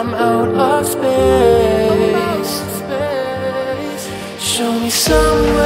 I'm out of space. Show me somewhere.